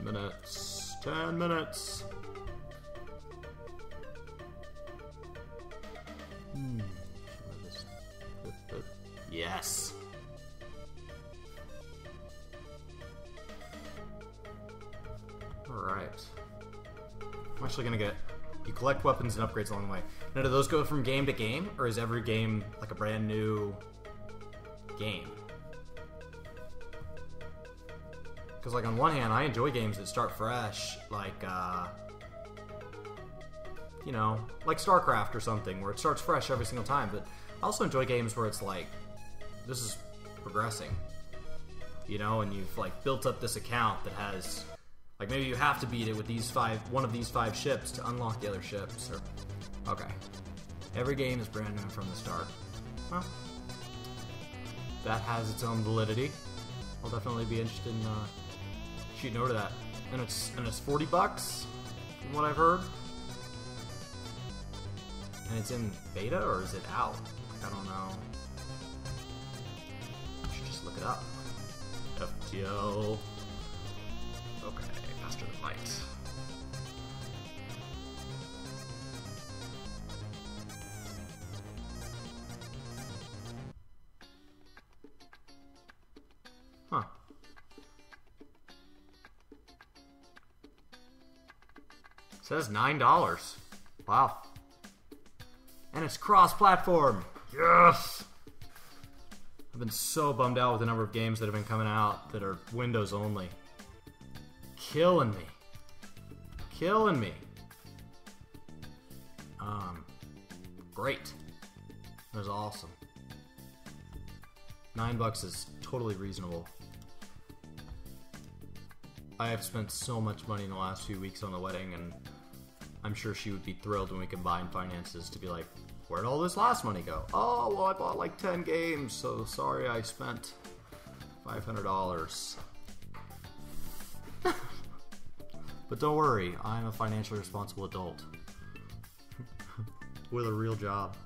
Ten minutes. Ten minutes. Hmm. Yes. Alright. I'm actually gonna get. You collect weapons and upgrades along the way. Now, do those go from game to game, or is every game like a brand new game? Because, like, on one hand, I enjoy games that start fresh, like, uh, you know, like StarCraft or something, where it starts fresh every single time. But I also enjoy games where it's like, this is progressing, you know, and you've like built up this account that has, like, maybe you have to beat it with these five, one of these five ships to unlock the other ships. Or, okay, every game is brand new from the start. Well, that has its own validity. I'll definitely be interested in uh, shooting over to that. And it's and it's forty bucks, from what I've heard. And it's in beta or is it out? I don't know. I should just look it up. FTL. Okay, faster than light. Says nine dollars. Wow. And it's cross-platform. Yes. I've been so bummed out with the number of games that have been coming out that are Windows only. Killing me. Killing me. Um, great. That was awesome. Nine bucks is totally reasonable. I have spent so much money in the last few weeks on the wedding, and I'm sure she would be thrilled when we combine finances to be like, where'd all this last money go? Oh, well, I bought like 10 games, so sorry I spent $500. but don't worry, I'm a financially responsible adult with a real job.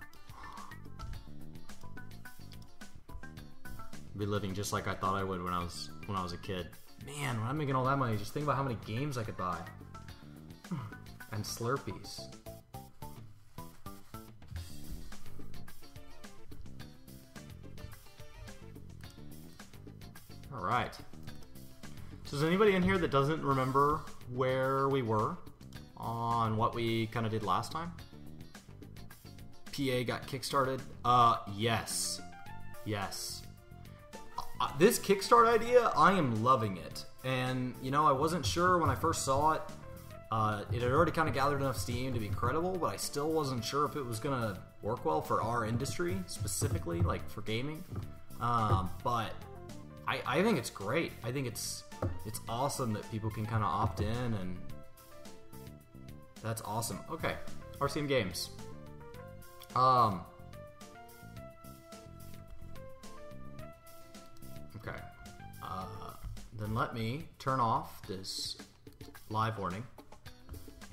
Be living just like I thought I would when I was when I was a kid. Man, when I'm making all that money, just think about how many games I could buy. And Slurpees. Alright. So, is anybody in here that doesn't remember where we were on what we kind of did last time? PA got kickstarted? Uh, yes. Yes. Uh, this Kickstart idea, I am loving it. And, you know, I wasn't sure when I first saw it. Uh, it had already kind of gathered enough steam to be credible, but I still wasn't sure if it was going to work well for our industry, specifically, like for gaming. Um, but I, I think it's great. I think it's it's awesome that people can kind of opt in, and that's awesome. Okay, RCM Games. Um, Okay. Uh, then let me turn off this live warning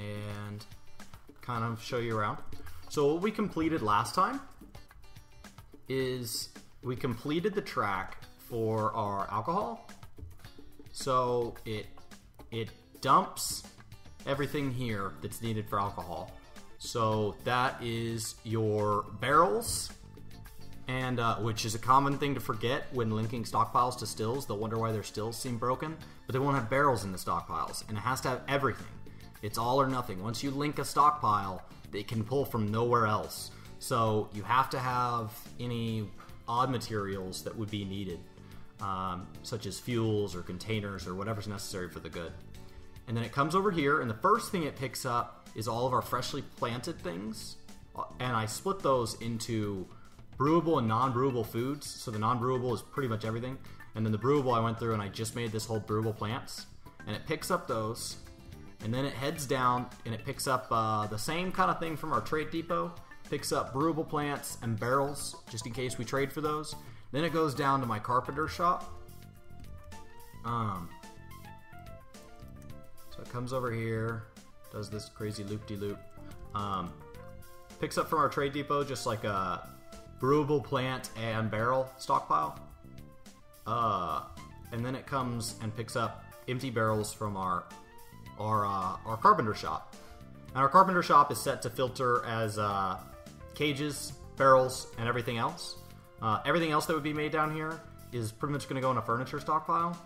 and kind of show you around. So what we completed last time is we completed the track for our alcohol. So it it dumps everything here that's needed for alcohol. So that is your barrels, and uh, which is a common thing to forget when linking stockpiles to stills. They'll wonder why their stills seem broken, but they won't have barrels in the stockpiles, and it has to have everything. It's all or nothing. Once you link a stockpile, it can pull from nowhere else. So you have to have any odd materials that would be needed, um, such as fuels or containers or whatever's necessary for the good. And then it comes over here, and the first thing it picks up is all of our freshly planted things. Uh, And I split those into brewable and non-brewable foods. So the non-brewable is pretty much everything, and then the brewable I went through and I just made this whole brewable plants, and it picks up those, and then it heads down and it picks up uh, the same kind of thing from our trade depot. Picks up brewable plants and barrels just in case we trade for those. Then it goes down to my carpenter shop. Um, so it comes over here, does this crazy loop de loop. Um, picks up from our trade depot just like a brewable plant and barrel stockpile. Uh, and then it comes and picks up empty barrels from our our uh, our carpenter shop, and our carpenter shop is set to filter as uh, cages, barrels, and everything else. Uh, everything else that would be made down here is pretty much going to go in a furniture stockpile,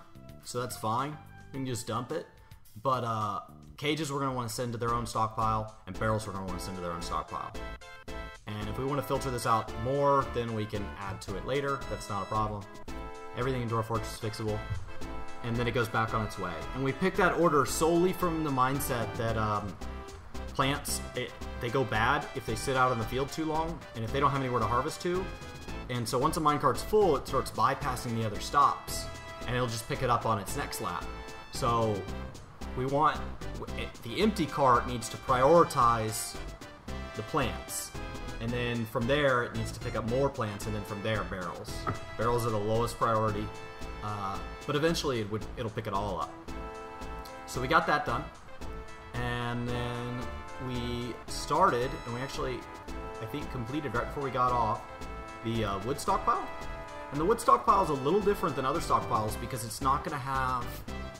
so that's fine. We can just dump it. But uh, cages we're going to want to send to their own stockpile, and barrels we're going to want to send to their own stockpile. And if we want to filter this out more, then we can add to it later. That's not a problem. Everything in Dwarf Fortress is fixable. And then it goes back on its way. And we picked that order solely from the mindset that um, plants, it, they go bad if they sit out in the field too long, and if they don't have anywhere to harvest to. And so once a minecart's full, it starts bypassing the other stops, and it'll just pick it up on its next lap. So we want the empty cart needs to prioritize the plants and then from there it needs to pick up more plants, and then from there barrels. Barrels are the lowest priority, uh, but eventually it would it'll pick it all up. So we got that done, and then we started, and we actually I think completed right before we got off the uh, wood stockpile. And the wood stockpile is a little different than other stockpiles because it's not going to have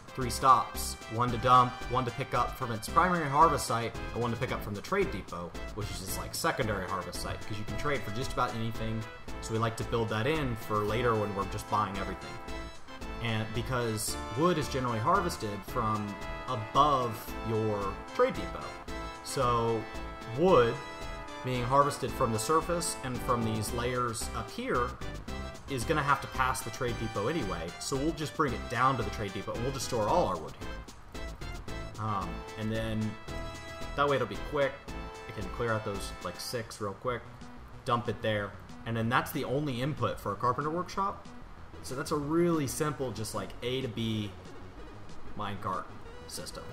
three stops one to dump, one to pick up from its primary harvest site, and one to pick up from the trade depot, which is its like secondary harvest site because you can trade for just about anything. So we like to build that in for later when we're just buying everything. And because wood is generally harvested from above your trade depot. So wood being harvested from the surface and from these layers up here is going to have to pass the trade depot anyway, so we'll just bring it down to the trade depot and we'll just store all our wood here. Um, and then that way it'll be quick. It can clear out those like six real quick, dump it there, and then that's the only input for a carpenter workshop. So that's a really simple, just like A to B minecart system.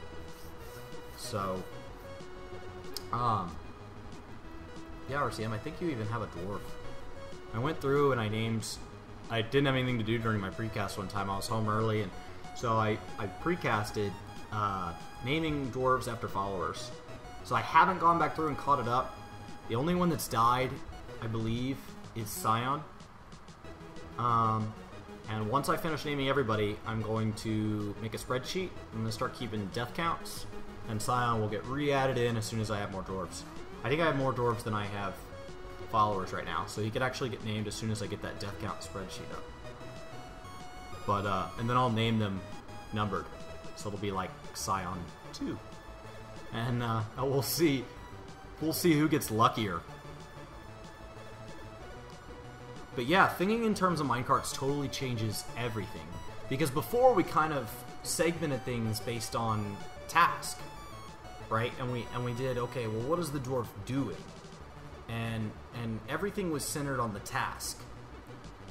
So, um, yeah, RCM, I think you even have a dwarf. I went through and I named. I didn't have anything to do during my precast one time. I was home early, and so I I precasted uh, naming dwarves after followers. So I haven't gone back through and caught it up. The only one that's died, I believe, is Scion. Um, and once I finish naming everybody, I'm going to make a spreadsheet. I'm going to start keeping death counts, and Scion will get re-added in as soon as I have more dwarves. I think I have more dwarves than I have followers right now, so he could actually get named as soon as I get that death count spreadsheet up. But uh, and then I'll name them numbered, so it'll be like Scion two, and uh, we'll see, we'll see who gets luckier. But yeah, thinking in terms of minecarts totally changes everything because before we kind of segmented things based on task, right? And we and we did okay. Well, what is the dwarf doing? and and everything was centered on the task.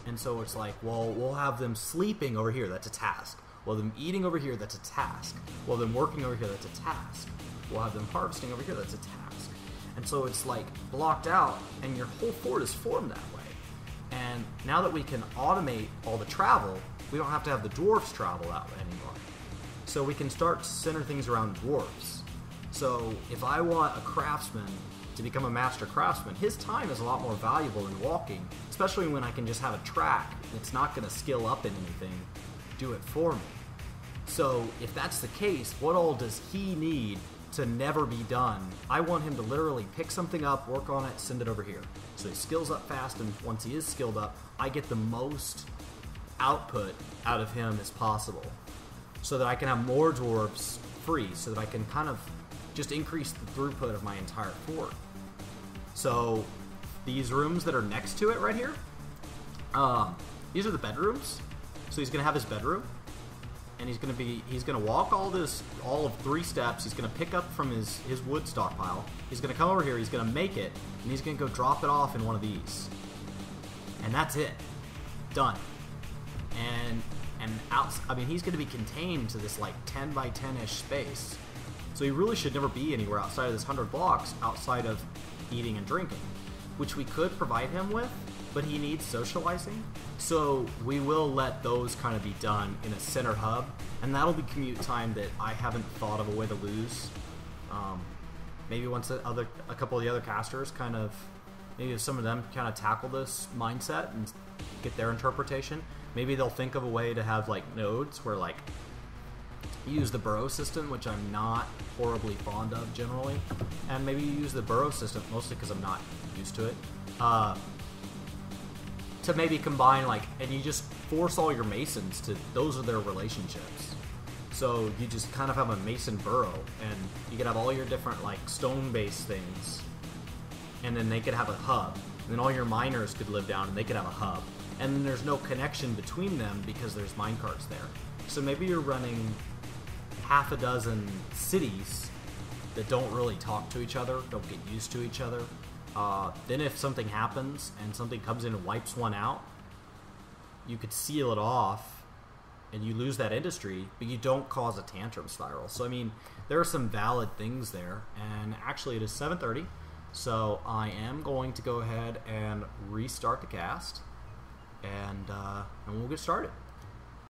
And so it's like, well, we'll have them sleeping over here. That's a task. Well, them eating over here. That's a task. Well, them working over here. That's a task. We'll have them harvesting over here. That's a task. And so it's like blocked out, and your whole fort is formed that way. And now that we can automate all the travel, we don't have to have the dwarfs travel that anymore. So we can start to center things around dwarfs. So if I want a craftsman to become a master craftsman, his time is a lot more valuable than walking, especially when I can just have a track that's not going to skill up in anything, do it for me. So, if that's the case, what all does he need to never be done? I want him to literally pick something up, work on it, send it over here. So he skills up fast, and once he is skilled up, I get the most output out of him as possible. So that I can have more dwarves free, so that I can kind of just increase the throughput of my entire fort. So these rooms that are next to it right here, um, these are the bedrooms. So he's gonna have his bedroom, and he's gonna be he's gonna walk all this all of three steps. He's gonna pick up from his his wood stockpile. He's gonna come over here. He's gonna make it, and he's gonna go drop it off in one of these, and that's it, done. And and out. I mean, he's gonna be contained to this like 10 by 10 ish space. So he really should never be anywhere outside of this 100 blocks outside of eating and drinking, which we could provide him with, but he needs socializing. So we will let those kind of be done in a center hub, and that'll be commute time that I haven't thought of a way to lose. Um, maybe once a, other, a couple of the other casters kind of, maybe some of them kind of tackle this mindset and get their interpretation, maybe they'll think of a way to have like nodes where like use the burrow system, which I'm not horribly fond of generally, and maybe you use the burrow system mostly because I'm not used to it. Uh, to maybe combine like, and you just force all your masons to those are their relationships. So you just kind of have a mason burrow, and you could have all your different like stone-based things, and then they could have a hub. And then all your miners could live down, and they could have a hub. And then there's no connection between them because there's minecarts there. So maybe you're running half a dozen cities that don't really talk to each other, don't get used to each other. Uh, then if something happens and something comes in and wipes one out, you could seal it off and you lose that industry, but you don't cause a tantrum spiral. So I mean, there are some valid things there. And actually, it is 7:30, so I am going to go ahead and restart the cast, and uh, and we'll get started.